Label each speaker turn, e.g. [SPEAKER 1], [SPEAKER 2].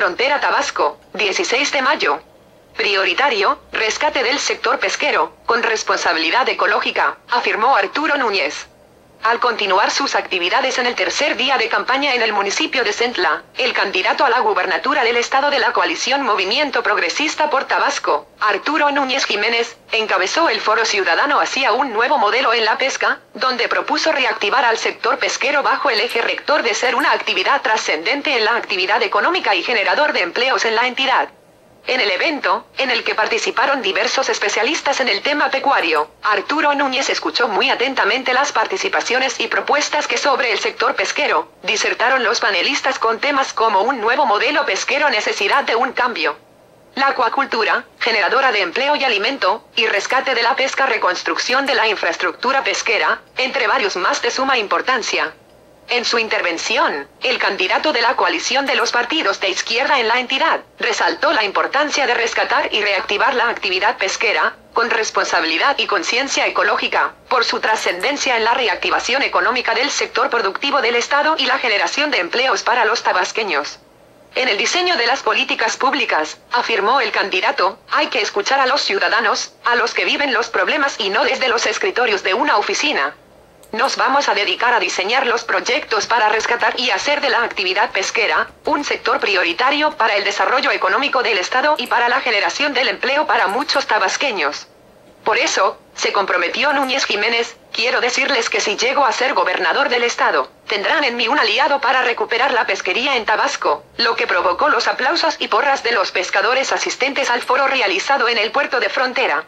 [SPEAKER 1] Frontera Tabasco, 16 de mayo. Prioritario, rescate del sector pesquero, con responsabilidad ecológica, afirmó Arturo Núñez. Al continuar sus actividades en el tercer día de campaña en el municipio de Centla, el candidato a la gubernatura del estado de la coalición Movimiento Progresista por Tabasco, Arturo Núñez Jiménez, encabezó el foro ciudadano hacia un nuevo modelo en la pesca, donde propuso reactivar al sector pesquero bajo el eje rector de ser una actividad trascendente en la actividad económica y generador de empleos en la entidad. En el evento, en el que participaron diversos especialistas en el tema pecuario, Arturo Núñez escuchó muy atentamente las participaciones y propuestas que sobre el sector pesquero, disertaron los panelistas con temas como un nuevo modelo pesquero necesidad de un cambio. La acuacultura, generadora de empleo y alimento, y rescate de la pesca reconstrucción de la infraestructura pesquera, entre varios más de suma importancia. En su intervención, el candidato de la coalición de los partidos de izquierda en la entidad, resaltó la importancia de rescatar y reactivar la actividad pesquera, con responsabilidad y conciencia ecológica, por su trascendencia en la reactivación económica del sector productivo del Estado y la generación de empleos para los tabasqueños. En el diseño de las políticas públicas, afirmó el candidato, hay que escuchar a los ciudadanos, a los que viven los problemas y no desde los escritorios de una oficina. Nos vamos a dedicar a diseñar los proyectos para rescatar y hacer de la actividad pesquera un sector prioritario para el desarrollo económico del Estado y para la generación del empleo para muchos tabasqueños. Por eso, se comprometió Núñez Jiménez, quiero decirles que si llego a ser gobernador del Estado, tendrán en mí un aliado para recuperar la pesquería en Tabasco, lo que provocó los aplausos y porras de los pescadores asistentes al foro realizado en el puerto de frontera.